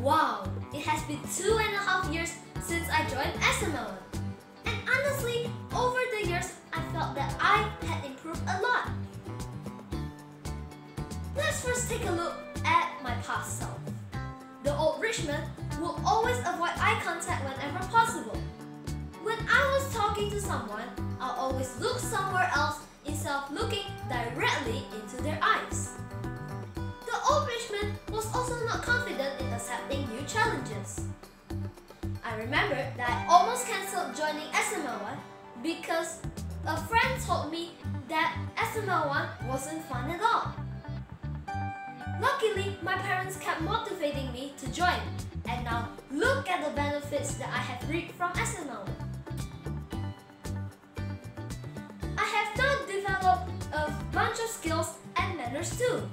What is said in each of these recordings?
Wow, it has been two and a half years since I joined SMLONE. And honestly, over the years, I felt that I had improved a lot. Let's first take a look at my past self. The old Richmond will always avoid eye contact whenever possible. When I was talking to someone, I'll always look somewhere else instead of looking directly challenges. I remember that I almost cancelled joining SMLONE because a friend told me that SMLONE wasn't fun at all. Luckily, my parents kept motivating me to join, and now look at the benefits that I have reaped from SMLONE. I have now developed a bunch of skills and manners too.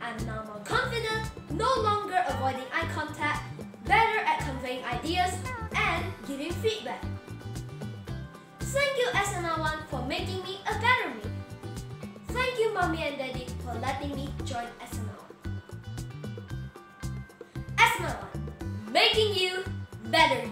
I'm now more confident, no longer avoiding eye contact, feedback. Thank you SMLONE for making me a better me. Thank you mommy and daddy for letting me join SMLONE. SMLONE, making you better